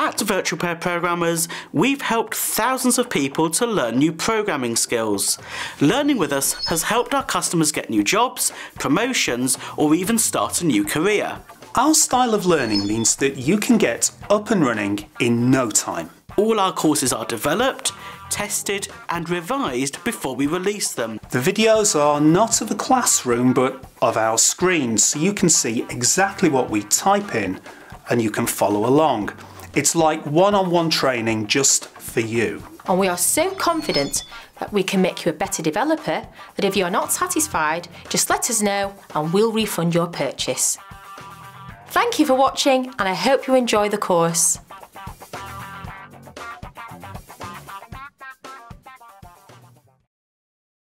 At Virtual Pair Programmers, we've helped thousands of people to learn new programming skills. Learning with us has helped our customers get new jobs, promotions, or even start a new career. Our style of learning means that you can get up and running in no time. All our courses are developed, tested and revised before we release them. The videos are not of a classroom but of our screens so you can see exactly what we type in and you can follow along. It's like one-on-one training just for you. And we are so confident that we can make you a better developer that if you're not satisfied, just let us know and we'll refund your purchase. Thank you for watching and I hope you enjoy the course.